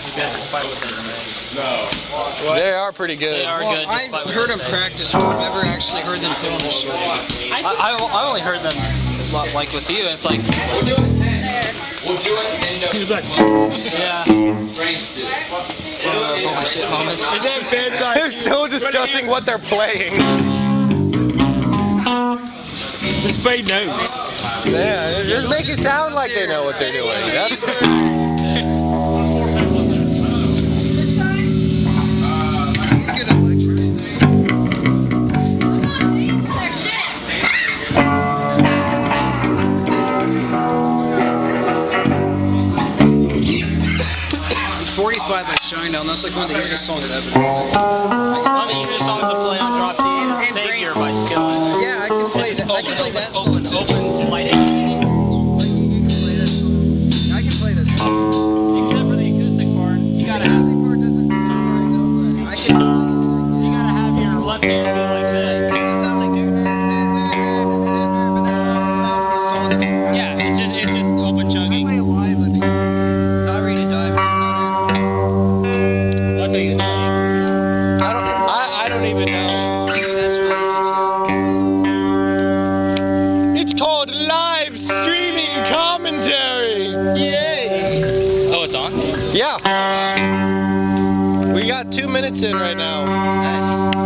guys are good despite what they're saying. They are pretty good. They are Well, good I despite what heard they're them saying. practice, but I've never actually heard them film the show. I, I, I only heard them like with you. It's like, We'll do it then. We'll do it and uh, He's like, yeah. race it. Holy shit moments. and then Ben's like, They're still discussing what they're playing. Let's play notes. Yeah, just make it sound like they know what they're doing. That's like one of the easiest songs ever. Yeah. We got two minutes in right now. Nice.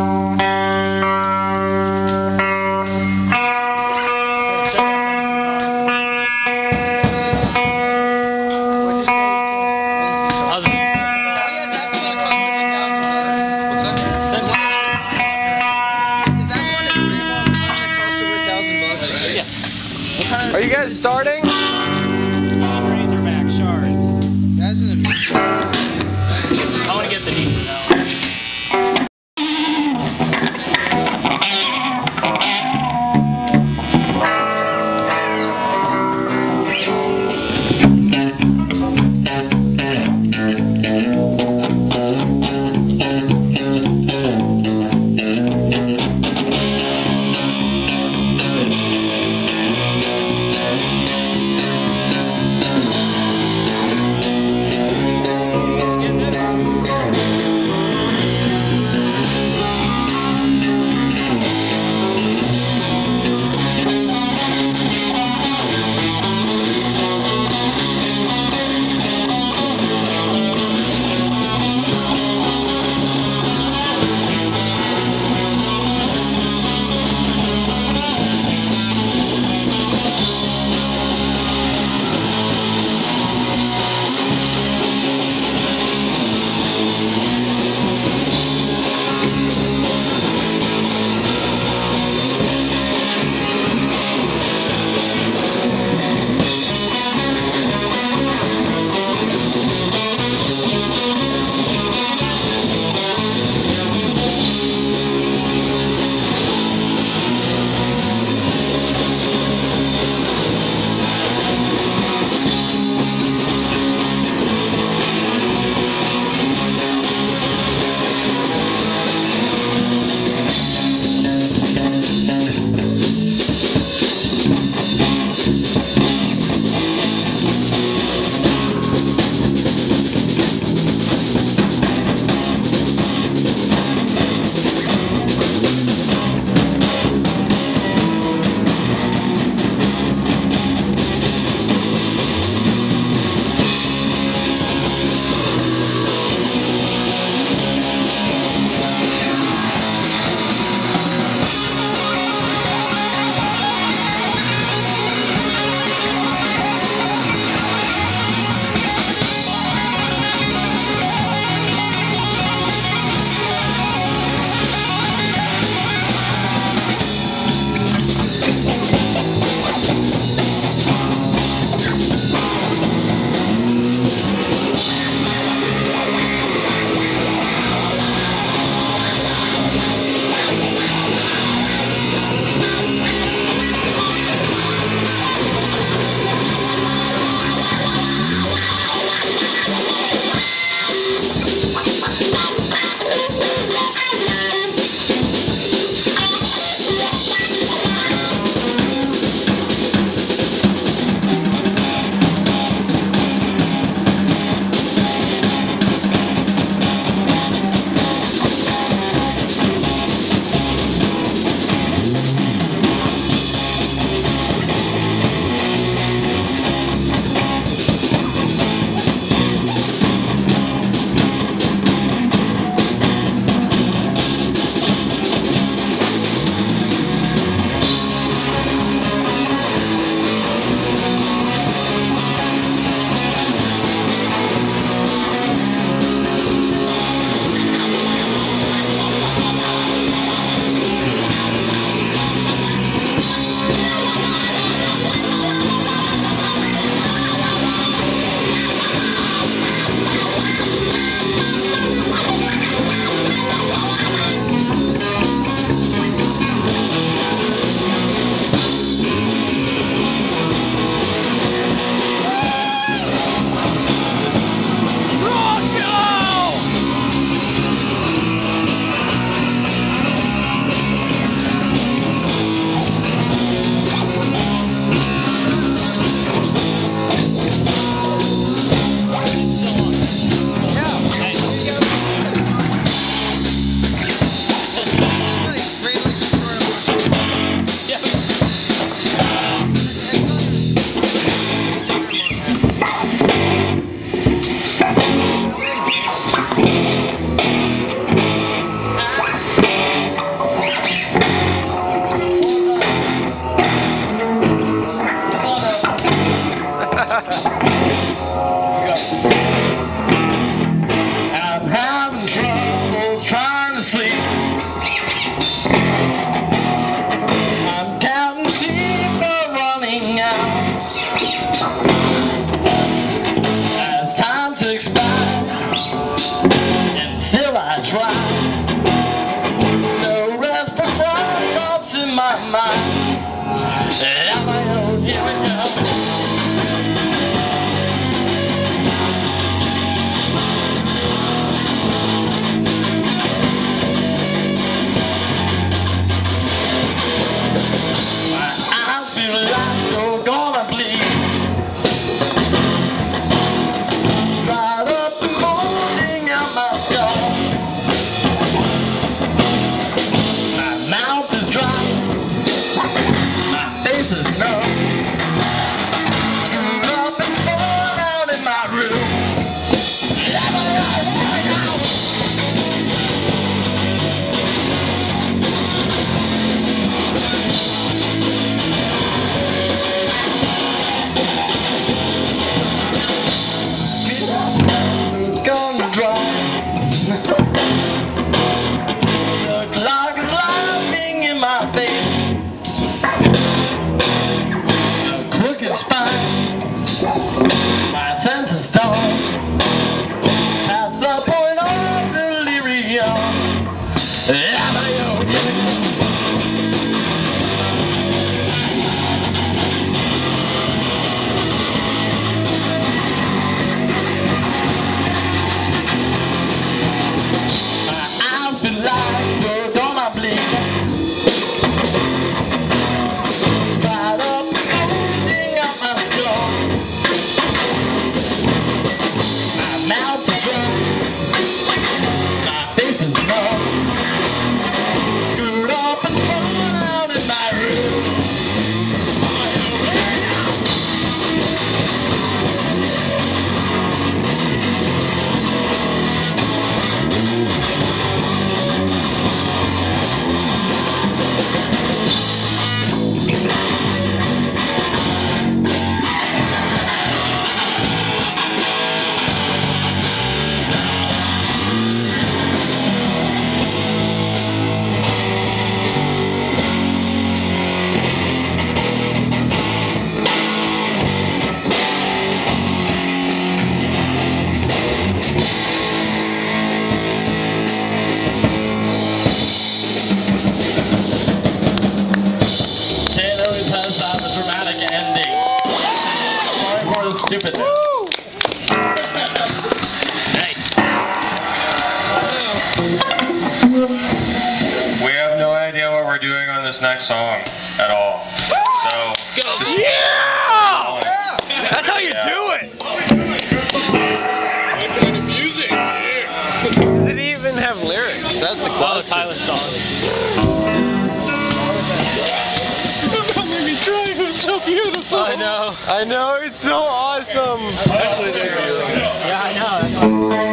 Yeah, I know.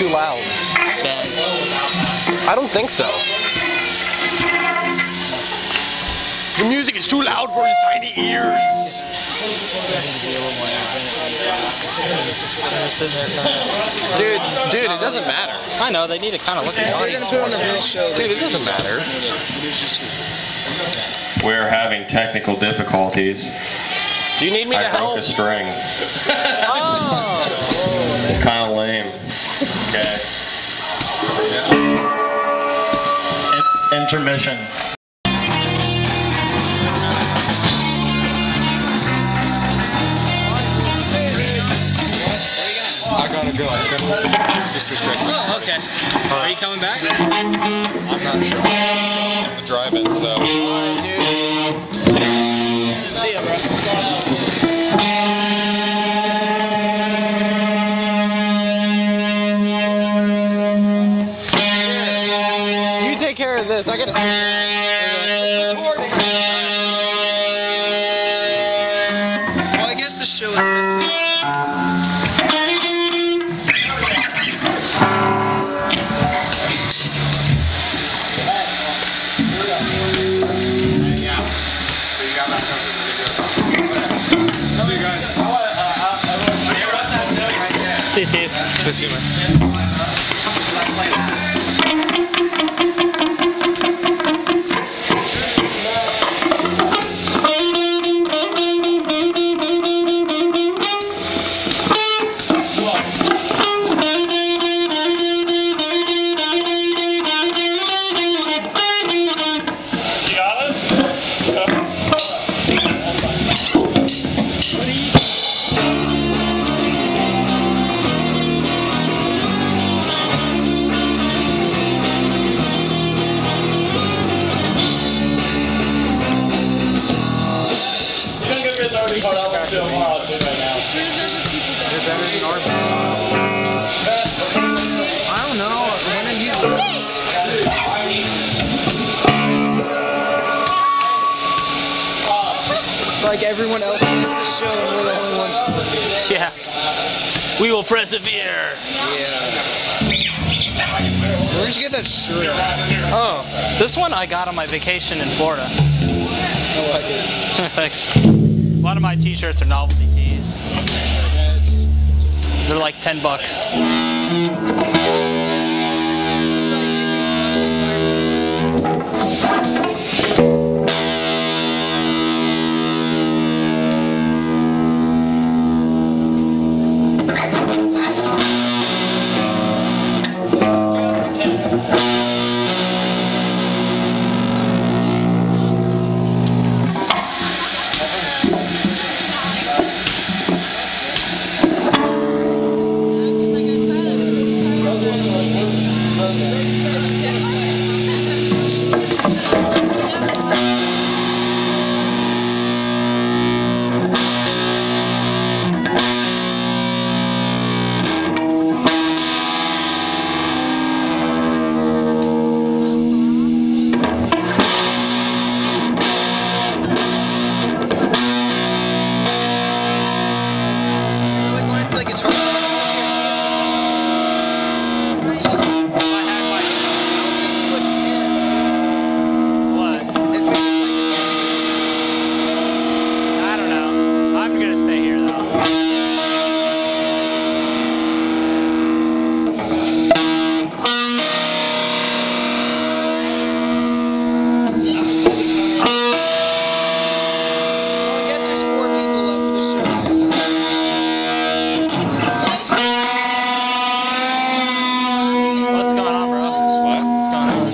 Too loud. Ben. I don't think so. The music is too loud for his tiny ears. Dude, dude, it doesn't matter. I know, they need to kind of look at the audience. put on a real show. Dude, it doesn't matter. We're having technical difficulties. Do you need me to help? I broke help? a string. Oh. It's kind of lame. Intermission. I gotta go. I gotta sister's great. Oh, okay. Are you coming back? I'm not sure. I'm the drive-in, so. cima. Like everyone else left the show and we're the only ones. Yeah. We will persevere. Yeah. Where'd you get that shirt? Oh, this one I got on my vacation in Florida. I like it. Thanks. A lot of my t-shirts are novelty tees. They're like 10 bucks.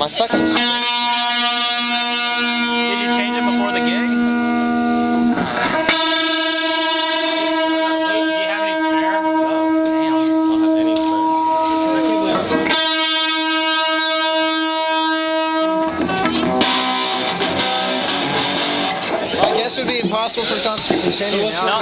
My fucking. Did you change it before the gig? Do you have any spare? Oh, damn. I don't have any spare. I guess it would be impossible for the concert to continue now.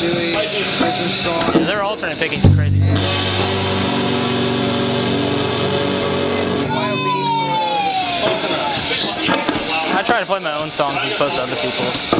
Chewy, Crimson Song. Yeah, their alternate picking is crazy. I try to play my own songs as opposed to other people's.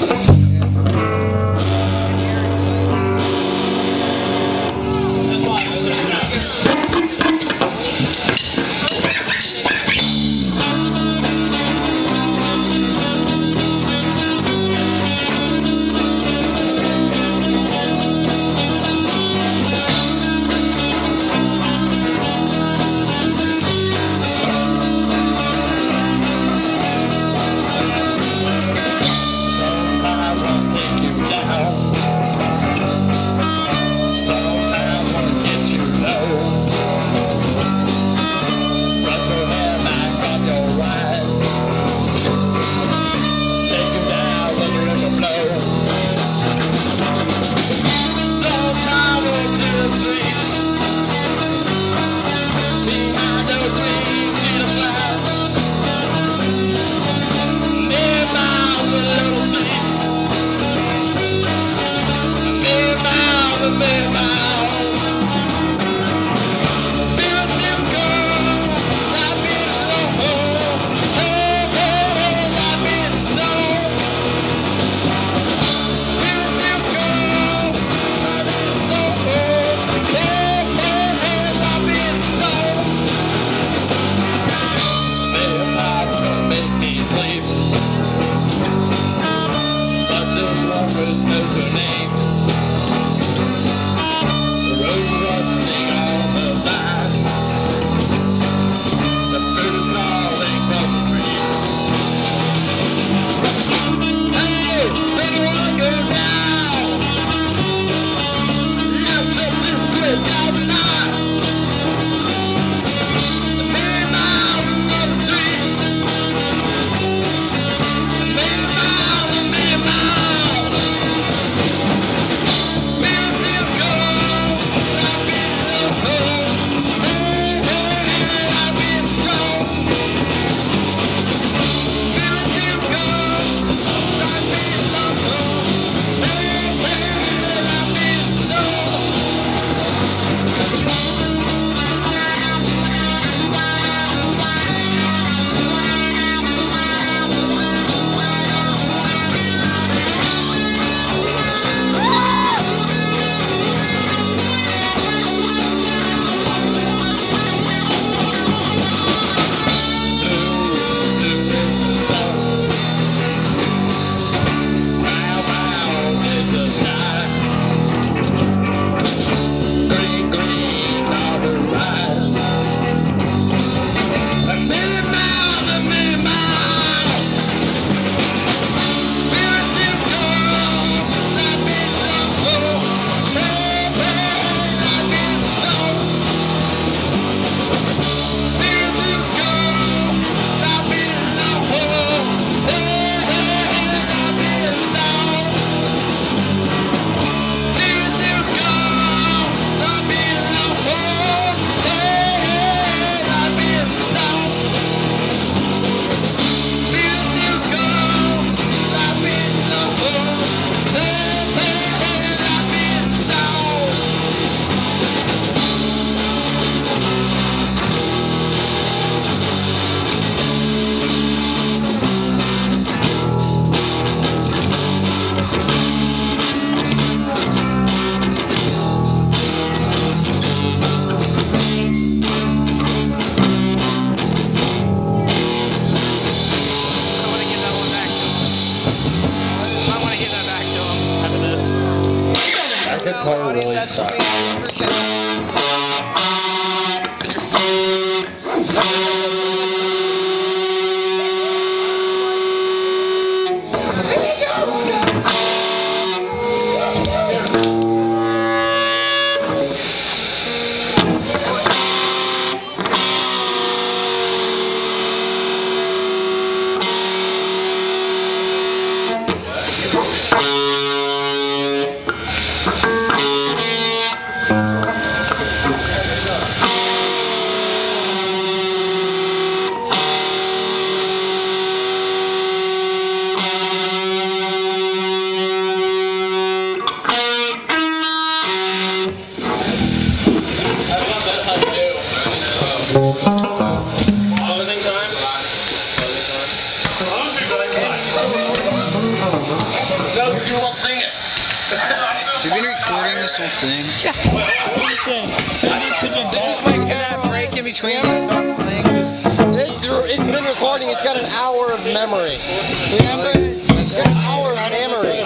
It's been recording. It's got an hour of memory. Remember? It's got an hour on memory.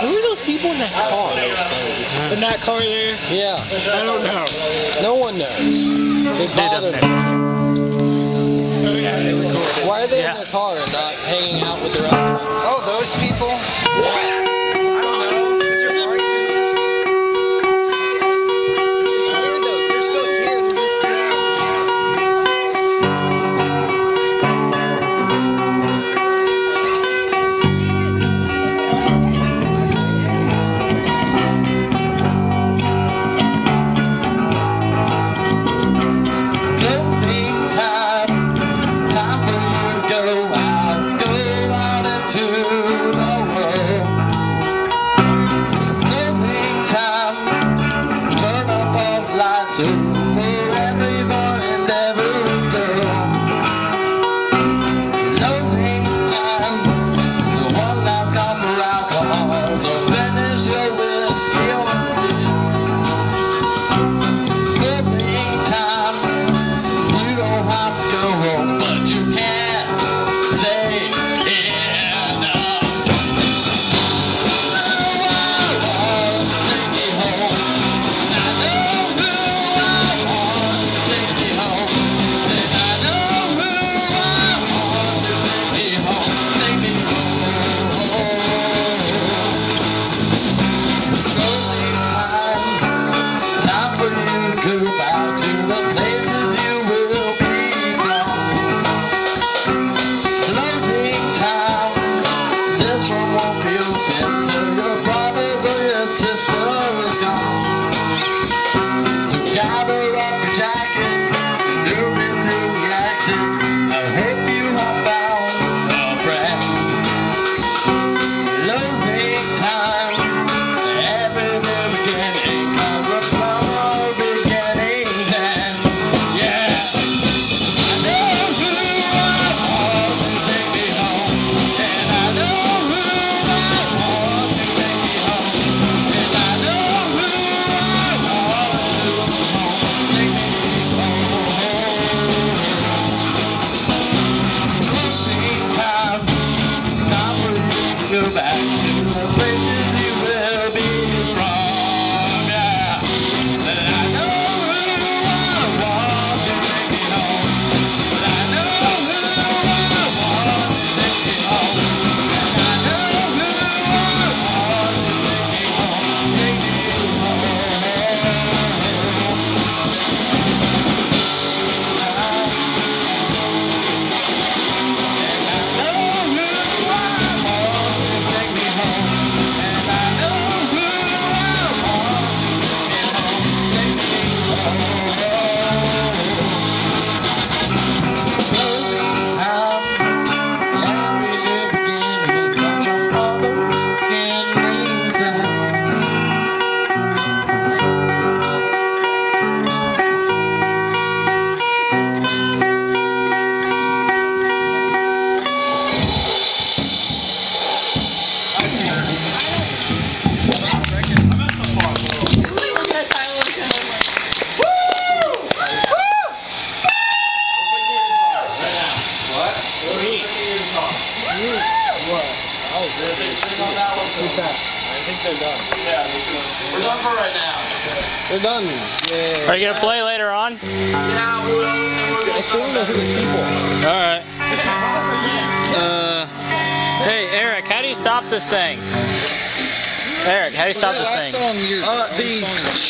Who are those people in that car? In that car there? Yeah. I don't know. No one knows. They bother me.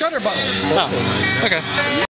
shutter button.